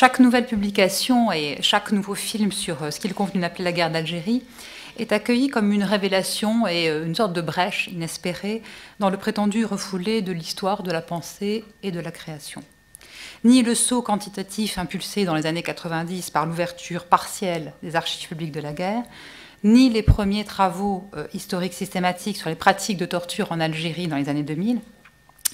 Chaque nouvelle publication et chaque nouveau film sur euh, ce qu'il convenu d'appeler la guerre d'Algérie est accueilli comme une révélation et euh, une sorte de brèche inespérée dans le prétendu refoulé de l'histoire, de la pensée et de la création. Ni le saut quantitatif impulsé dans les années 90 par l'ouverture partielle des archives publiques de la guerre, ni les premiers travaux euh, historiques systématiques sur les pratiques de torture en Algérie dans les années 2000,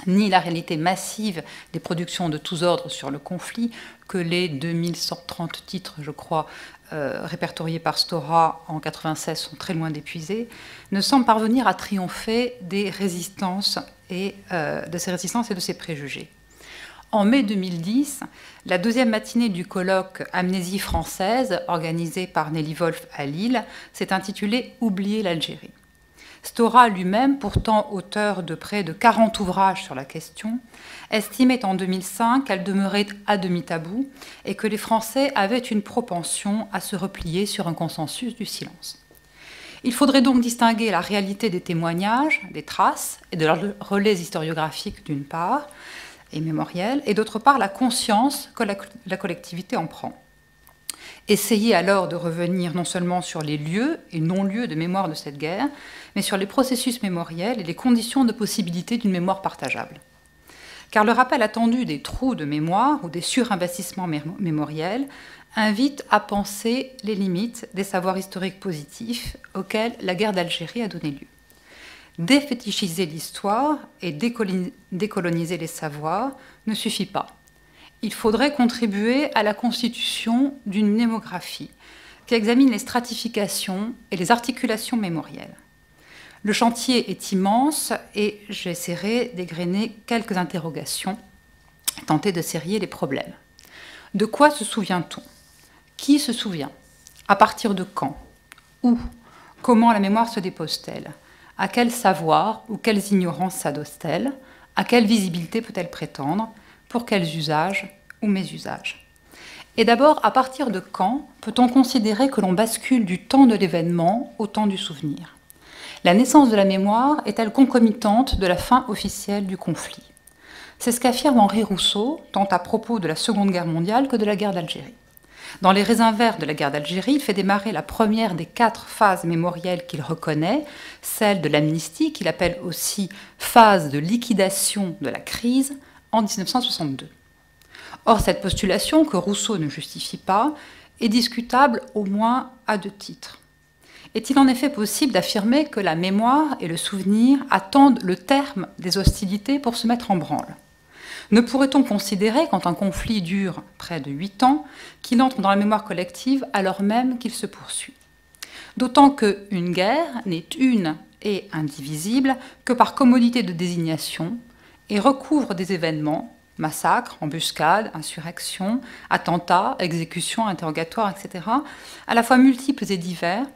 ni la réalité massive des productions de tous ordres sur le conflit, que les 2130 titres, je crois, euh, répertoriés par Stora en 96 sont très loin d'épuiser, ne semblent parvenir à triompher euh, de ces résistances et de ces préjugés. En mai 2010, la deuxième matinée du colloque Amnésie française, organisé par Nelly Wolf à Lille, s'est intitulée Oublier l'Algérie. Stora lui-même, pourtant auteur de près de 40 ouvrages sur la question, estimait en 2005 qu'elle demeurait à demi tabou et que les Français avaient une propension à se replier sur un consensus du silence. Il faudrait donc distinguer la réalité des témoignages, des traces et de leurs relais historiographiques d'une part, et mémoriels, et d'autre part la conscience que la collectivité en prend. Essayer alors de revenir non seulement sur les lieux et non-lieux de mémoire de cette guerre, mais sur les processus mémoriels et les conditions de possibilité d'une mémoire partageable. Car le rappel attendu des trous de mémoire ou des surinvestissements mémoriels invite à penser les limites des savoirs historiques positifs auxquels la guerre d'Algérie a donné lieu. Défétichiser l'histoire et décoloniser les savoirs ne suffit pas il faudrait contribuer à la constitution d'une mnémographie qui examine les stratifications et les articulations mémorielles. Le chantier est immense et j'essaierai d'égrener quelques interrogations, tenter de serrer les problèmes. De quoi se souvient-on? Qui se souvient? À partir de quand? Où? Comment la mémoire se dépose-t-elle? À quel savoir ou quelles ignorances s'adosse-t-elle À quelle visibilité peut-elle prétendre? Pour quels usages ou mésusages Et d'abord, à partir de quand peut-on considérer que l'on bascule du temps de l'événement au temps du souvenir? La naissance de la mémoire est-elle concomitante de la fin officielle du conflit? C'est ce qu'affirme Henri Rousseau, tant à propos de la Seconde Guerre mondiale que de la guerre d'Algérie. Dans les raisins verts de la guerre d'Algérie, il fait démarrer la première des quatre phases mémorielles qu'il reconnaît, celle de l'amnistie, qu'il appelle aussi phase de liquidation de la crise, en 1962. Or, cette postulation, que Rousseau ne justifie pas, est discutable au moins à deux titres. Est-il en effet possible d'affirmer que la mémoire et le souvenir attendent le terme des hostilités pour se mettre en branle? Ne pourrait-on considérer, quand un conflit dure près de huit ans, qu'il entre dans la mémoire collective alors même qu'il se poursuit? D'autant qu'une guerre n'est une et indivisible que par commodité de désignation, et recouvre des événements, massacres, embuscades, insurrections, attentats, exécutions, interrogatoires, etc., à la fois multiples et divers,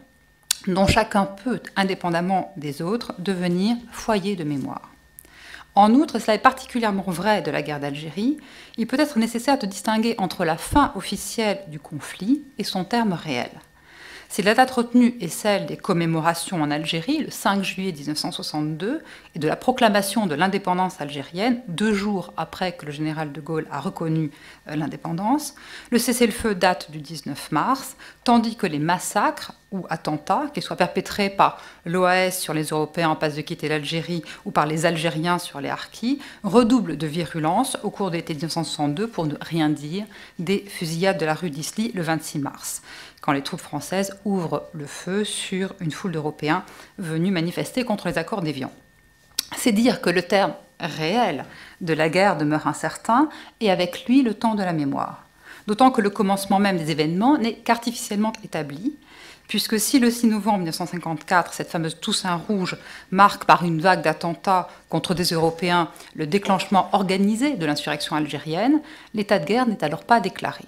dont chacun peut, indépendamment des autres, devenir foyer de mémoire. En outre, cela est particulièrement vrai de la guerre d'Algérie, il peut être nécessaire de distinguer entre la fin officielle du conflit et son terme réel. Si la date retenue est celle des commémorations en Algérie, le 5 juillet 1962, et de la proclamation de l'indépendance algérienne, deux jours après que le général de Gaulle a reconnu euh, l'indépendance, le cessez-le-feu date du 19 mars, tandis que les massacres ou attentats, qu'ils soient perpétrés par l'OAS sur les Européens en passe de quitter l'Algérie ou par les Algériens sur les Harkis, redoublent de virulence au cours de l'été 1962, pour ne rien dire des fusillades de la rue d'Isly le 26 mars quand les troupes françaises ouvrent le feu sur une foule d'Européens venus manifester contre les accords d'Évian. C'est dire que le terme réel de la guerre demeure incertain et avec lui le temps de la mémoire. D'autant que le commencement même des événements n'est qu'artificiellement établi, puisque si le 6 novembre 1954, cette fameuse Toussaint rouge, marque par une vague d'attentats contre des Européens le déclenchement organisé de l'insurrection algérienne, l'état de guerre n'est alors pas déclaré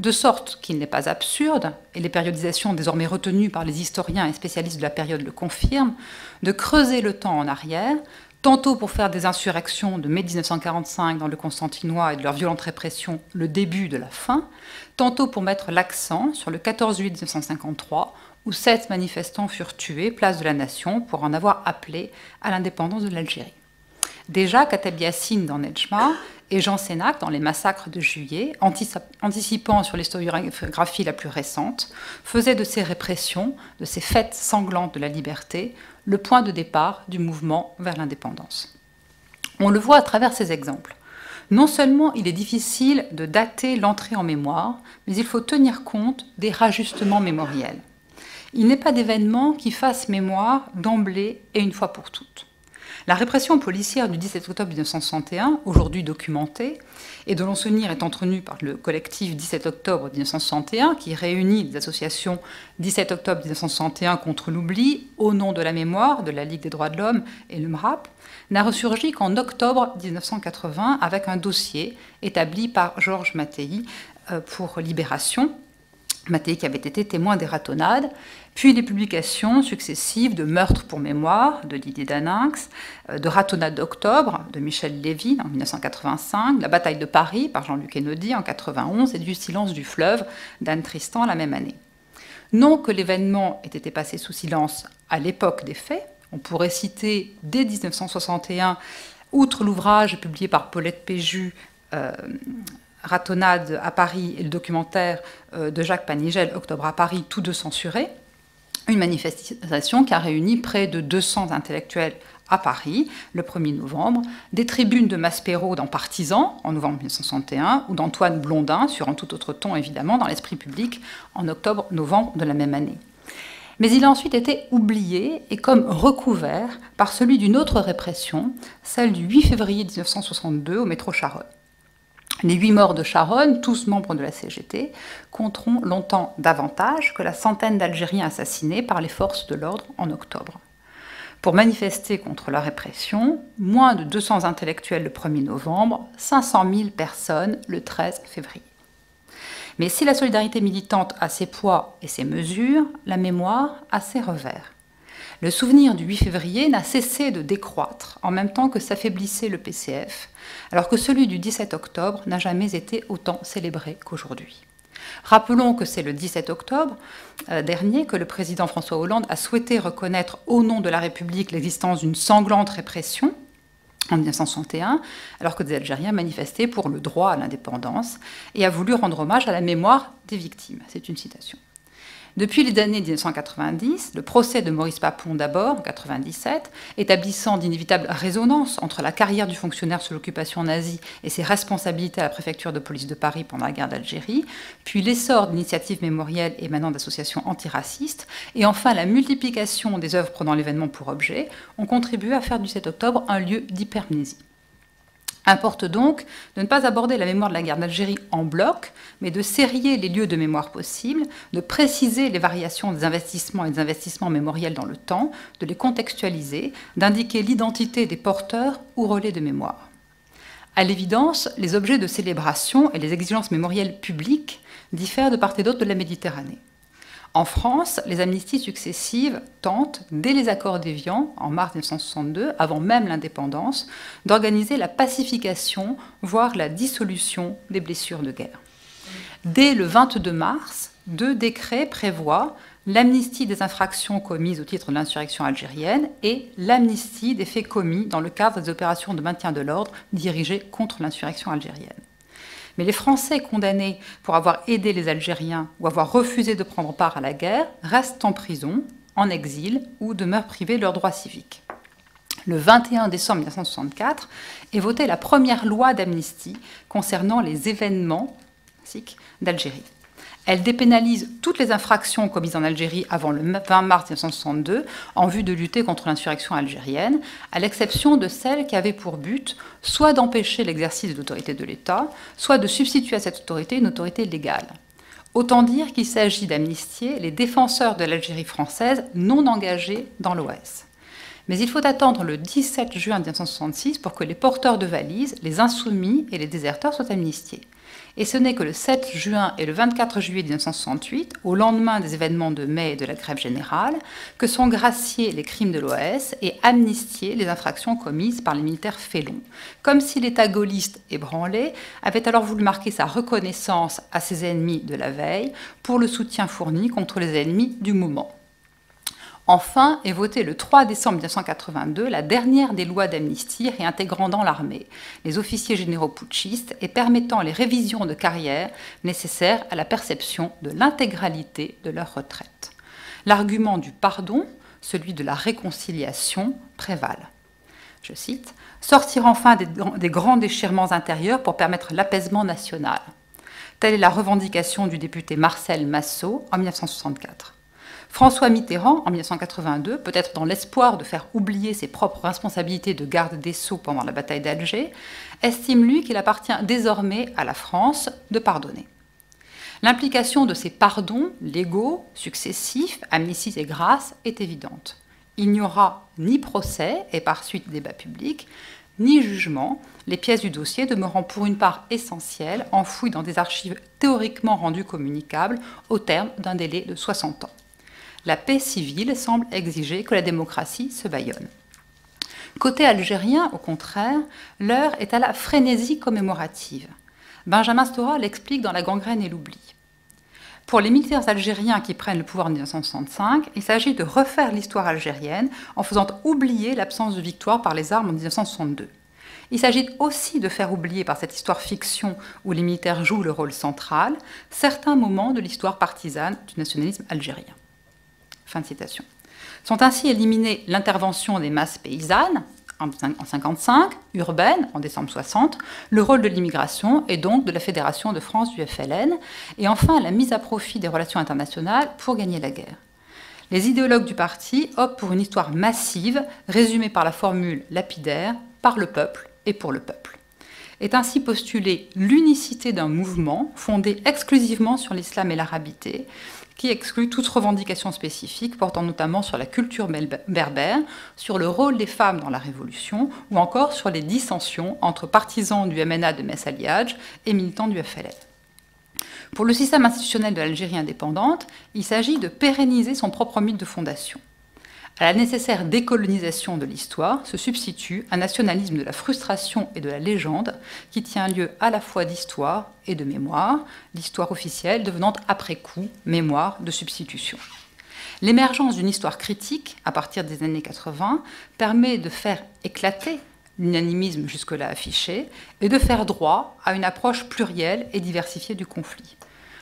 de sorte qu'il n'est pas absurde, et les périodisations désormais retenues par les historiens et spécialistes de la période le confirment, de creuser le temps en arrière, tantôt pour faire des insurrections de mai 1945 dans le Constantinois et de leur violente répression le début de la fin, tantôt pour mettre l'accent sur le 14 juillet 1953, où sept manifestants furent tués, place de la Nation, pour en avoir appelé à l'indépendance de l'Algérie. Déjà, Katabi Yassine dans Nejma et Jean Sénac dans les massacres de juillet, anticipant sur l'historiographie la plus récente, faisaient de ces répressions, de ces fêtes sanglantes de la liberté, le point de départ du mouvement vers l'indépendance. On le voit à travers ces exemples. Non seulement il est difficile de dater l'entrée en mémoire, mais il faut tenir compte des rajustements mémoriels. Il n'est pas d'événement qui fasse mémoire d'emblée et une fois pour toutes. La répression policière du 17 octobre 1961, aujourd'hui documentée, et dont souvenir est entretenu par le collectif 17 octobre 1961, qui réunit les associations 17 octobre 1961 contre l'oubli, au nom de la mémoire, de la Ligue des droits de l'homme et le MRAP, n'a ressurgi qu'en octobre 1980 avec un dossier établi par Georges Mattei euh, pour Libération, Mattei qui avait été témoin des ratonnades, puis les publications successives de Meurtres pour mémoire de Didier Daninx, euh, de Ratonnades d'octobre de Michel Lévy en 1985, La bataille de Paris par Jean-Luc Enodi en 1991 et Du silence du fleuve d'Anne Tristan la même année. Non que l'événement ait été passé sous silence à l'époque des faits, on pourrait citer dès 1961, outre l'ouvrage publié par Paulette Péju, euh, Ratonnade à Paris et le documentaire euh, de Jacques Panigel, Octobre à Paris, tous deux censurés, une manifestation qui a réuni près de 200 intellectuels à Paris le 1er novembre, des tribunes de Maspero dans Partisan en novembre 1961 ou d'Antoine Blondin sur un tout autre ton évidemment dans l'esprit public en octobre-novembre de la même année. Mais il a ensuite été oublié et comme recouvert par celui d'une autre répression, celle du 8 février 1962 au métro Charonne. Les huit morts de Charonne, tous membres de la CGT, compteront longtemps davantage que la centaine d'Algériens assassinés par les forces de l'ordre en octobre. Pour manifester contre la répression, moins de 200 intellectuels le 1er novembre, 500 000 personnes le 13 février. Mais si la solidarité militante a ses poids et ses mesures, la mémoire a ses revers. Le souvenir du 8 février n'a cessé de décroître en même temps que s'affaiblissait le PCF, alors que celui du 17 octobre n'a jamais été autant célébré qu'aujourd'hui. Rappelons que c'est le 17 octobre euh, dernier que le président François Hollande a souhaité reconnaître au nom de la République l'existence d'une sanglante répression en 1961, alors que des Algériens manifestaient pour le droit à l'indépendance et a voulu rendre hommage à la mémoire des victimes. C'est une citation. Depuis les années 1990, le procès de Maurice Papon d'abord, en 1997, établissant d'inévitables résonances entre la carrière du fonctionnaire sous l'occupation nazie et ses responsabilités à la préfecture de police de Paris pendant la guerre d'Algérie, puis l'essor d'initiatives mémorielles émanant d'associations antiracistes, et enfin la multiplication des œuvres prenant l'événement pour objet, ont contribué à faire du 7 octobre un lieu d'hypermnésie. Importe donc de ne pas aborder la mémoire de la guerre d'Algérie en bloc, mais de serrer les lieux de mémoire possibles, de préciser les variations des investissements et des investissements mémoriels dans le temps, de les contextualiser, d'indiquer l'identité des porteurs ou relais de mémoire. À l'évidence, les objets de célébration et les exigences mémorielles publiques diffèrent de part et d'autre de la Méditerranée. En France, les amnisties successives tentent, dès les accords d'Évian, en mars 1962, avant même l'indépendance, d'organiser la pacification, voire la dissolution des blessures de guerre. Dès le 22 mars, deux décrets prévoient l'amnistie des infractions commises au titre de l'insurrection algérienne et l'amnistie des faits commis dans le cadre des opérations de maintien de l'ordre dirigées contre l'insurrection algérienne. Mais les Français condamnés pour avoir aidé les Algériens ou avoir refusé de prendre part à la guerre restent en prison, en exil ou demeurent privés de leurs droits civiques. Le 21 décembre 1964 est votée la première loi d'amnistie concernant les événements d'Algérie. Elle dépénalise toutes les infractions commises en Algérie avant le 20 mars 1962 en vue de lutter contre l'insurrection algérienne, à l'exception de celles qui avaient pour but soit d'empêcher l'exercice de l'autorité de l'État, soit de substituer à cette autorité une autorité légale. Autant dire qu'il s'agit d'amnistier les défenseurs de l'Algérie française non engagés dans l'OS. Mais il faut attendre le 17 juin 1966 pour que les porteurs de valises, les insoumis et les déserteurs soient amnistiés. Et ce n'est que le 7 juin et le 24 juillet 1968, au lendemain des événements de mai et de la grève générale, que sont graciés les crimes de l'OS et amnistiés les infractions commises par les militaires félons, comme si l'État gaulliste ébranlé avait alors voulu marquer sa reconnaissance à ses ennemis de la veille pour le soutien fourni contre les ennemis du moment. Enfin est votée le 3 décembre 1982 la dernière des lois d'amnistie réintégrant dans l'armée les officiers généraux putschistes et permettant les révisions de carrière nécessaires à la perception de l'intégralité de leur retraite. L'argument du pardon, celui de la réconciliation, prévalent. Je cite Sortir enfin des, des grands déchirements intérieurs pour permettre l'apaisement national. Telle est la revendication du député Marcel Massot en 1964. François Mitterrand, en 1982, peut-être dans l'espoir de faire oublier ses propres responsabilités de garde des Sceaux pendant la bataille d'Alger, estime lui qu'il appartient désormais à la France de pardonner. L'implication de ces pardons légaux, successifs, amnisties et grâces est évidente. Il n'y aura ni procès et par suite débat public, ni jugement, les pièces du dossier demeurant pour une part essentielle enfouies dans des archives théoriquement rendues communicables au terme d'un délai de 60 ans la paix civile semble exiger que la démocratie se bâillonne. Côté algérien, au contraire, l'heure est à la frénésie commémorative. Benjamin Stora l'explique dans La gangrène et l'oubli. Pour les militaires algériens qui prennent le pouvoir en 1965, il s'agit de refaire l'histoire algérienne en faisant oublier l'absence de victoire par les armes en 1962. Il s'agit aussi de faire oublier par cette histoire fiction où les militaires jouent le rôle central certains moments de l'histoire partisane du nationalisme algérien. Fin de citation. Sont ainsi éliminées l'intervention des masses paysannes en 1955, urbaines en décembre 60, le rôle de l'immigration et donc de la Fédération de France du FLN, et enfin la mise à profit des relations internationales pour gagner la guerre. Les idéologues du parti optent pour une histoire massive, résumée par la formule lapidaire par le peuple et pour le peuple. Est ainsi postulée l'unicité d'un mouvement fondé exclusivement sur l'islam et l'arabité, qui exclut toute revendication spécifique portant notamment sur la culture berbère, sur le rôle des femmes dans la Révolution ou encore sur les dissensions entre partisans du MNA de Messaliage et militants du FLN. Pour le système institutionnel de l'Algérie indépendante, il s'agit de pérenniser son propre mythe de fondation. À la nécessaire décolonisation de l'histoire se substitue un nationalisme de la frustration et de la légende qui tient lieu à la fois d'histoire et de mémoire, l'histoire officielle devenant après coup mémoire de substitution. L'émergence d'une histoire critique à partir des années 80 permet de faire éclater l'unanimisme jusque-là affiché et de faire droit à une approche plurielle et diversifiée du conflit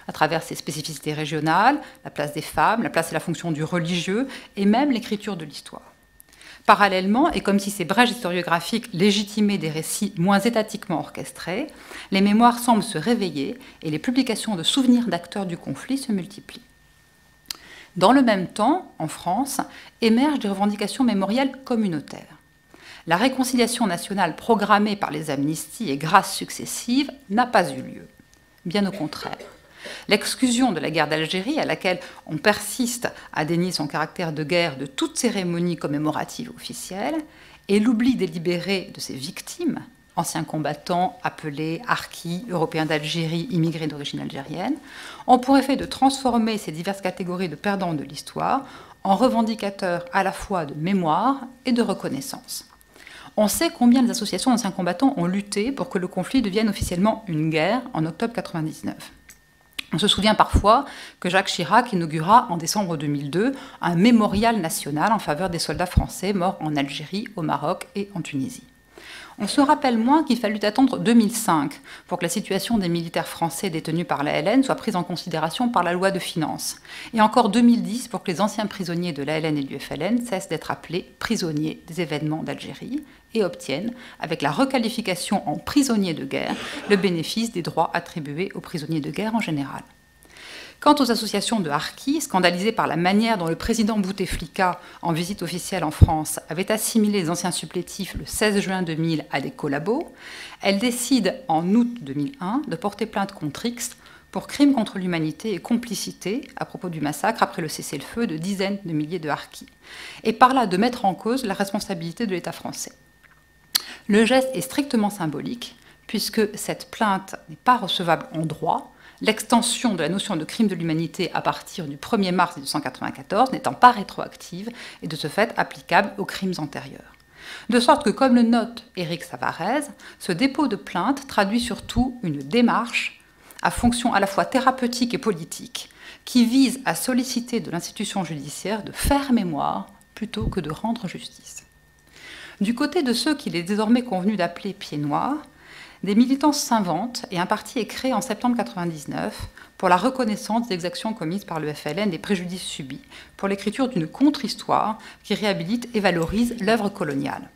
à travers ses spécificités régionales, la place des femmes, la place et la fonction du religieux, et même l'écriture de l'histoire. Parallèlement, et comme si ces brèches historiographiques légitimaient des récits moins étatiquement orchestrés, les mémoires semblent se réveiller et les publications de souvenirs d'acteurs du conflit se multiplient. Dans le même temps, en France, émergent des revendications mémorielles communautaires. La réconciliation nationale programmée par les amnisties et grâces successives n'a pas eu lieu. Bien au contraire. L'exclusion de la guerre d'Algérie, à laquelle on persiste à dénier son caractère de guerre de toute cérémonie commémorative officielle, et l'oubli délibéré de ses victimes, anciens combattants appelés harkis, européens d'Algérie, immigrés d'origine algérienne, ont pour effet de transformer ces diverses catégories de perdants de l'histoire en revendicateurs à la fois de mémoire et de reconnaissance. On sait combien les associations d'anciens combattants ont lutté pour que le conflit devienne officiellement une guerre en octobre 1999. On se souvient parfois que Jacques Chirac inaugura en décembre 2002 un mémorial national en faveur des soldats français morts en Algérie, au Maroc et en Tunisie. On se rappelle moins qu'il fallut attendre 2005 pour que la situation des militaires français détenus par la LN soit prise en considération par la loi de finances, et encore 2010 pour que les anciens prisonniers de la LN et du FLN cessent d'être appelés prisonniers des événements d'Algérie et obtiennent, avec la requalification en prisonniers de guerre, le bénéfice des droits attribués aux prisonniers de guerre en général. Quant aux associations de harkis, scandalisées par la manière dont le président Bouteflika, en visite officielle en France, avait assimilé les anciens supplétifs le 16 juin 2000 à des collabos, elles décident en août 2001 de porter plainte contre X pour crimes contre l'humanité et complicité à propos du massacre après le cessez-le-feu de dizaines de milliers de harkis, et par là de mettre en cause la responsabilité de l'État français. Le geste est strictement symbolique, puisque cette plainte n'est pas recevable en droit, l'extension de la notion de crime de l'humanité à partir du 1er mars 1994 n'étant pas rétroactive et de ce fait applicable aux crimes antérieurs. De sorte que, comme le note Éric Savarez, ce dépôt de plainte traduit surtout une démarche à fonction à la fois thérapeutique et politique, qui vise à solliciter de l'institution judiciaire de faire mémoire plutôt que de rendre justice. Du côté de ceux qu'il est désormais convenu d'appeler pieds noirs, des militants s'inventent et un parti est créé en septembre 1999 pour la reconnaissance des exactions commises par le FLN des préjudices subis, pour l'écriture d'une contre-histoire qui réhabilite et valorise l'œuvre coloniale.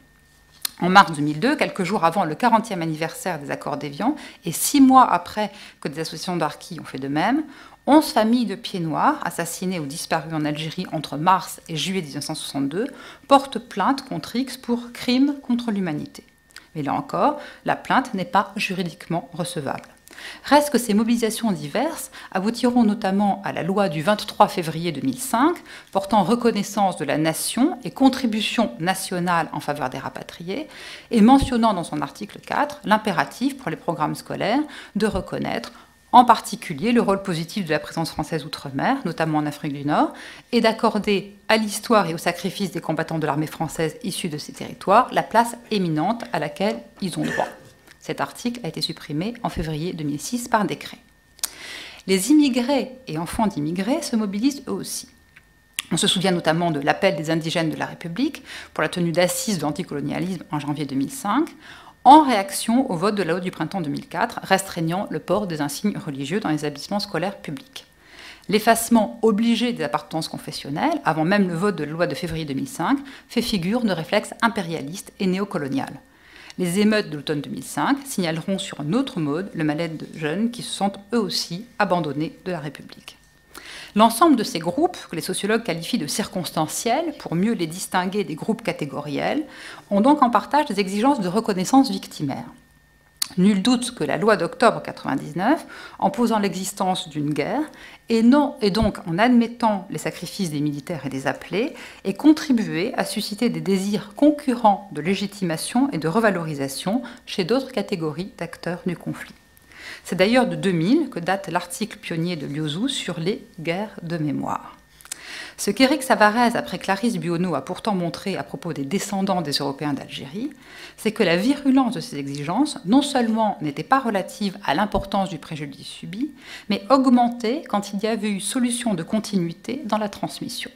En mars 2002, quelques jours avant le 40e anniversaire des accords d'Évian et six mois après que des associations d'Arki ont fait de même, 11 familles de pieds noirs, assassinées ou disparues en Algérie entre mars et juillet 1962, portent plainte contre X pour crime contre l'humanité. Mais là encore, la plainte n'est pas juridiquement recevable. Reste que ces mobilisations diverses aboutiront notamment à la loi du 23 février 2005 portant reconnaissance de la nation et contribution nationale en faveur des rapatriés et mentionnant dans son article 4 l'impératif pour les programmes scolaires de reconnaître en particulier le rôle positif de la présence française outre-mer, notamment en Afrique du Nord, et d'accorder à l'histoire et au sacrifice des combattants de l'armée française issus de ces territoires la place éminente à laquelle ils ont droit. Cet article a été supprimé en février 2006 par décret. Les immigrés et enfants d'immigrés se mobilisent eux aussi. On se souvient notamment de l'appel des indigènes de la République pour la tenue d'assises de l'anticolonialisme en janvier 2005, en réaction au vote de la loi du printemps 2004 restreignant le port des insignes religieux dans les établissements scolaires publics. L'effacement obligé des appartenances confessionnelles, avant même le vote de la loi de février 2005, fait figure de réflexe impérialiste et néocolonial. Les émeutes de l'automne 2005 signaleront sur un autre mode le mal-être de jeunes qui se sentent eux aussi abandonnés de la République. L'ensemble de ces groupes, que les sociologues qualifient de circonstanciels pour mieux les distinguer des groupes catégoriels, ont donc en partage des exigences de reconnaissance victimaire. Nul doute que la loi d'octobre 1999, en posant l'existence d'une guerre, et, et donc en admettant les sacrifices des militaires et des appelés, ait contribué à susciter des désirs concurrents de légitimation et de revalorisation chez d'autres catégories d'acteurs du conflit. C'est d'ailleurs de 2000 que date l'article pionnier de Liozou sur les guerres de mémoire. Ce qu'Éric Savarez, après Clarisse Buono, a pourtant montré à propos des descendants des Européens d'Algérie, c'est que la virulence de ces exigences non seulement n'était pas relative à l'importance du préjudice subi, mais augmentait quand il y avait eu solution de continuité dans la transmission.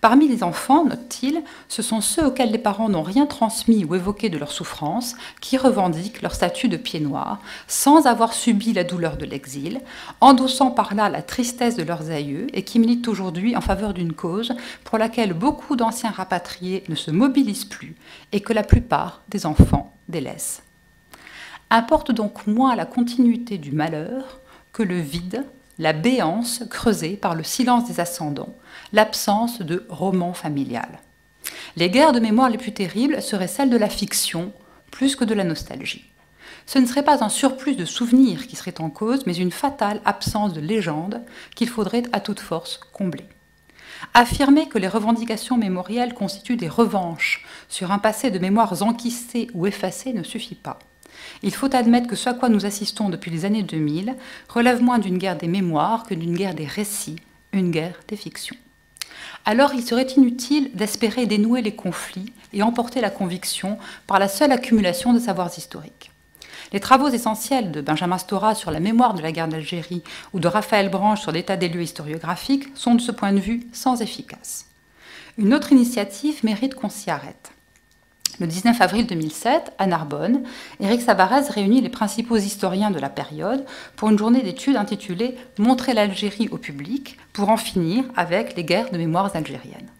Parmi les enfants, note-t-il, ce sont ceux auxquels les parents n'ont rien transmis ou évoqué de leur souffrance qui revendiquent leur statut de pied noir, sans avoir subi la douleur de l'exil, endossant par là la tristesse de leurs aïeux et qui militent aujourd'hui en faveur d'une cause pour laquelle beaucoup d'anciens rapatriés ne se mobilisent plus et que la plupart des enfants délaissent. Importe donc moins la continuité du malheur que le vide la béance creusée par le silence des ascendants, l'absence de roman familial. Les guerres de mémoire les plus terribles seraient celles de la fiction, plus que de la nostalgie. Ce ne serait pas un surplus de souvenirs qui serait en cause, mais une fatale absence de légende qu'il faudrait à toute force combler. Affirmer que les revendications mémorielles constituent des revanches sur un passé de mémoires enquistées ou effacées ne suffit pas. Il faut admettre que ce à quoi nous assistons depuis les années 2000 relève moins d'une guerre des mémoires que d'une guerre des récits, une guerre des fictions. Alors il serait inutile d'espérer dénouer les conflits et emporter la conviction par la seule accumulation de savoirs historiques. Les travaux essentiels de Benjamin Stora sur la mémoire de la guerre d'Algérie ou de Raphaël Branche sur l'état des lieux historiographiques sont de ce point de vue sans efficace. Une autre initiative mérite qu'on s'y arrête. Le 19 avril 2007, à Narbonne, Éric Savarez réunit les principaux historiens de la période pour une journée d'études intitulée Montrer l'Algérie au public pour en finir avec les guerres de mémoires algériennes.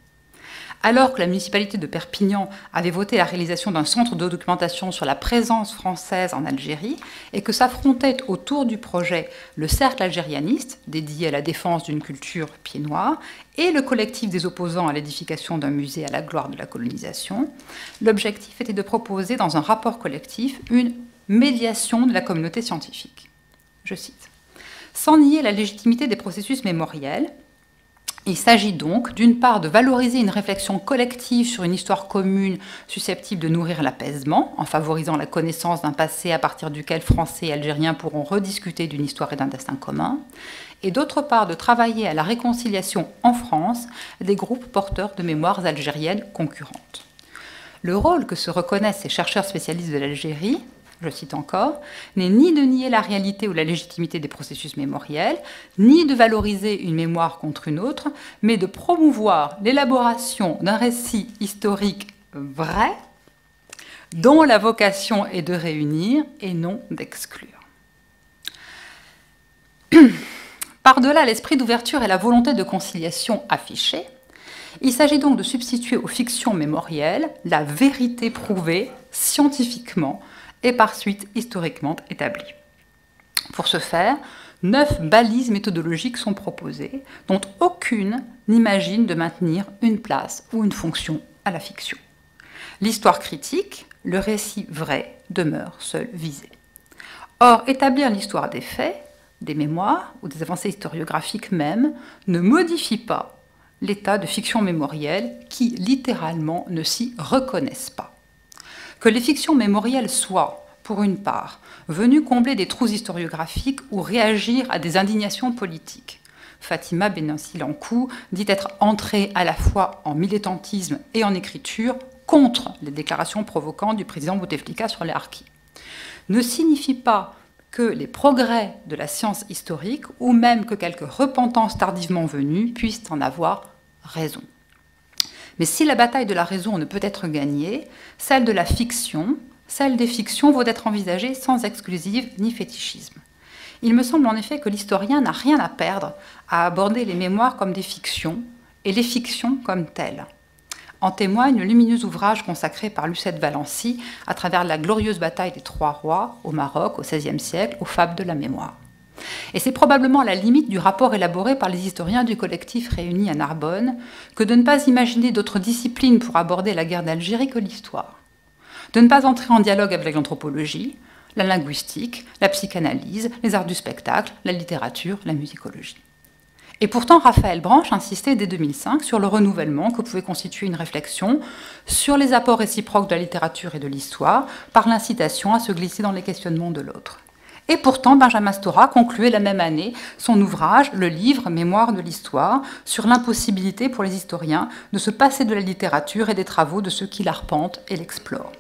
Alors que la municipalité de Perpignan avait voté la réalisation d'un centre de documentation sur la présence française en Algérie et que s'affrontait autour du projet le Cercle algérianiste, dédié à la défense d'une culture pied noir, et le collectif des opposants à l'édification d'un musée à la gloire de la colonisation, l'objectif était de proposer dans un rapport collectif une médiation de la communauté scientifique. Je cite. Sans nier la légitimité des processus mémoriels, il s'agit donc, d'une part, de valoriser une réflexion collective sur une histoire commune susceptible de nourrir l'apaisement, en favorisant la connaissance d'un passé à partir duquel Français et Algériens pourront rediscuter d'une histoire et d'un destin commun, et d'autre part, de travailler à la réconciliation en France des groupes porteurs de mémoires algériennes concurrentes. Le rôle que se reconnaissent ces chercheurs spécialistes de l'Algérie, je cite encore, n'est ni de nier la réalité ou la légitimité des processus mémoriels, ni de valoriser une mémoire contre une autre, mais de promouvoir l'élaboration d'un récit historique vrai, dont la vocation est de réunir et non d'exclure. Par-delà l'esprit d'ouverture et la volonté de conciliation affichée, il s'agit donc de substituer aux fictions mémorielles la vérité prouvée scientifiquement et par suite historiquement établie. Pour ce faire, neuf balises méthodologiques sont proposées, dont aucune n'imagine de maintenir une place ou une fonction à la fiction. L'histoire critique, le récit vrai, demeure seul visé. Or, établir l'histoire des faits, des mémoires ou des avancées historiographiques même ne modifie pas l'état de fiction mémorielle qui littéralement ne s'y reconnaissent pas. Que les fictions mémorielles soient, pour une part, venues combler des trous historiographiques ou réagir à des indignations politiques. Fatima Benassi-Lancou dit être entrée à la fois en militantisme et en écriture contre les déclarations provocantes du président Bouteflika sur les harkis. Ne signifie pas que les progrès de la science historique, ou même que quelques repentances tardivement venues, puissent en avoir raison. Mais si la bataille de la raison ne peut être gagnée, celle de la fiction, celle des fictions vaut être envisagée sans exclusive ni fétichisme. Il me semble en effet que l'historien n'a rien à perdre à aborder les mémoires comme des fictions et les fictions comme telles. En témoigne le lumineux ouvrage consacré par Lucette Valency à travers la glorieuse bataille des Trois Rois au Maroc au XVIe siècle, aux fables de la mémoire. Et c'est probablement la limite du rapport élaboré par les historiens du collectif réuni à Narbonne que de ne pas imaginer d'autres disciplines pour aborder la guerre d'Algérie que l'histoire. De ne pas entrer en dialogue avec l'anthropologie, la linguistique, la psychanalyse, les arts du spectacle, la littérature, la musicologie. Et pourtant, Raphaël Branche insistait dès 2005 sur le renouvellement que pouvait constituer une réflexion sur les apports réciproques de la littérature et de l'histoire par l'incitation à se glisser dans les questionnements de l'autre. Et pourtant, Benjamin Stora concluait la même année son ouvrage, le livre Mémoire de l'histoire, sur l'impossibilité pour les historiens de se passer de la littérature et des travaux de ceux qui l'arpentent et l'explorent.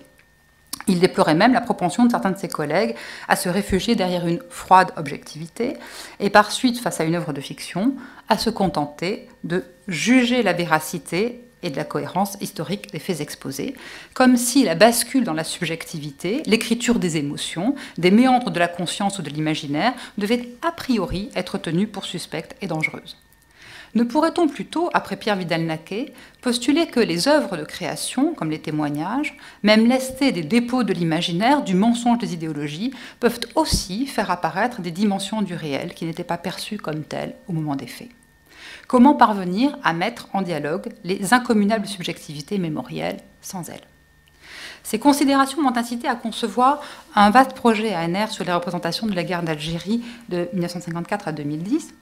Il déplorait même la propension de certains de ses collègues à se réfugier derrière une froide objectivité et par suite, face à une œuvre de fiction, à se contenter de juger la véracité et de la cohérence historique des faits exposés, comme si la bascule dans la subjectivité, l'écriture des émotions, des méandres de la conscience ou de l'imaginaire devait a priori être tenue pour suspecte et dangereuse. Ne pourrait-on plutôt, après Pierre Vidal-Naquet, postuler que les œuvres de création, comme les témoignages, même lestés des dépôts de l'imaginaire, du mensonge des idéologies, peuvent aussi faire apparaître des dimensions du réel qui n'étaient pas perçues comme telles au moment des faits? Comment parvenir à mettre en dialogue les incommunables subjectivités mémorielles sans elles? Ces considérations m'ont incité à concevoir un vaste projet ANR sur les représentations de la guerre d'Algérie de 1954 à 2010,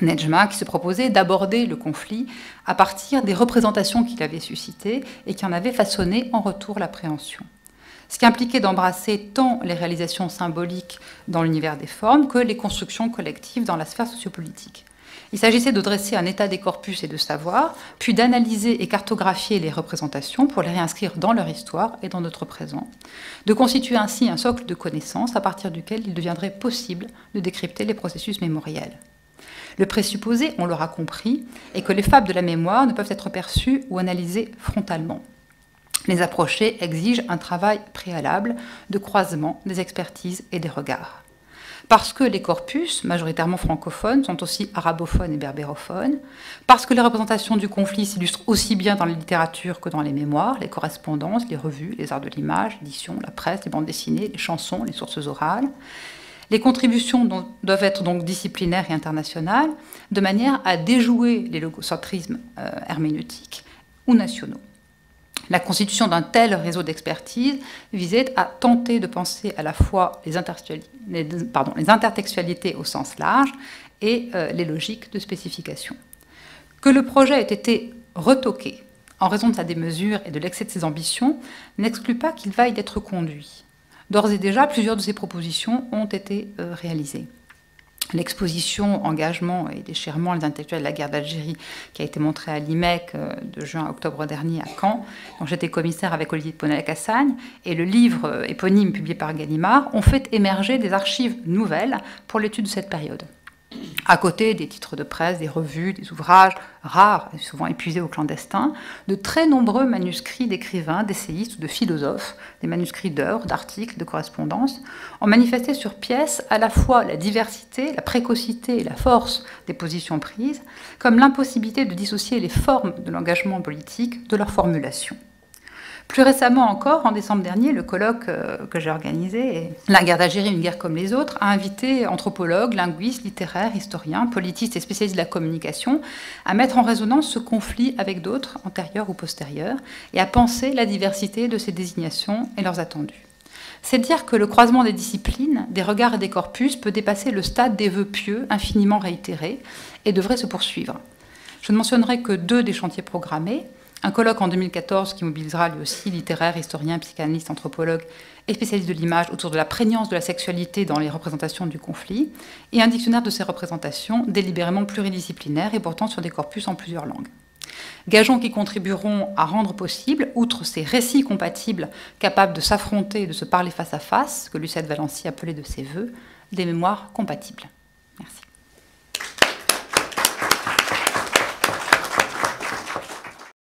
Nejma, qui se proposait d'aborder le conflit à partir des représentations qu'il avait suscitées et qui en avait façonné en retour l'appréhension. Ce qui impliquait d'embrasser tant les réalisations symboliques dans l'univers des formes que les constructions collectives dans la sphère sociopolitique. Il s'agissait de dresser un état des corpus et de savoir, puis d'analyser et cartographier les représentations pour les réinscrire dans leur histoire et dans notre présent, de constituer ainsi un socle de connaissances à partir duquel il deviendrait possible de décrypter les processus mémoriels. Le présupposé, on l'aura compris, est que les fables de la mémoire ne peuvent être perçues ou analysées frontalement. Les approcher exigent un travail préalable de croisement des expertises et des regards. Parce que les corpus, majoritairement francophones, sont aussi arabophones et berbérophones, parce que les représentations du conflit s'illustrent aussi bien dans la littérature que dans les mémoires, les correspondances, les revues, les arts de l'image, l'édition, la presse, les bandes dessinées, les chansons, les sources orales, les contributions doivent être donc disciplinaires et internationales, de manière à déjouer les logocentrismes euh, herméneutiques ou nationaux. La constitution d'un tel réseau d'expertise visait à tenter de penser à la fois les, intertextualités au sens large et euh, les logiques de spécification. Que le projet ait été retoqué en raison de sa démesure et de l'excès de ses ambitions n'exclut pas qu'il vaille d'être conduit. D'ores et déjà, plusieurs de ces propositions ont été euh, réalisées. L'exposition Engagement et déchirement les intellectuels de la guerre d'Algérie qui a été montrée à l'IMEC euh, de juin à octobre dernier à Caen, dont j'étais commissaire avec Olivier Ponel-Cassagne, et le livre euh, éponyme publié par Gallimard ont fait émerger des archives nouvelles pour l'étude de cette période à côté des titres de presse, des revues, des ouvrages rares et souvent épuisés au clandestin, de très nombreux manuscrits d'écrivains, d'essayistes ou de philosophes, des manuscrits d'œuvres, d'articles, de correspondances, ont manifesté sur pièce à la fois la diversité, la précocité et la force des positions prises, comme l'impossibilité de dissocier les formes de l'engagement politique de leur formulation. Plus récemment encore, en décembre dernier, le colloque euh, que j'ai organisé, La guerre d'Algérie, une guerre comme les autres, a invité anthropologues, linguistes, littéraires, historiens, politistes et spécialistes de la communication à mettre en résonance ce conflit avec d'autres, antérieurs ou postérieurs, et à penser la diversité de ces désignations et leurs attendus. C'est dire que le croisement des disciplines, des regards et des corpus peut dépasser le stade des vœux pieux infiniment réitérés et devrait se poursuivre. Je ne mentionnerai que deux des chantiers programmés. Un colloque en 2014 qui mobilisera lui aussi littéraires, historiens, psychanalystes, anthropologues et spécialistes de l'image autour de la prégnance de la sexualité dans les représentations du conflit, et un dictionnaire de ces représentations délibérément pluridisciplinaire et portant sur des corpus en plusieurs langues. Gageons qui contribueront à rendre possible, outre ces récits compatibles capables de s'affronter et de se parler face à face, que Lucette Valency appelait de ses voeux, des mémoires compatibles.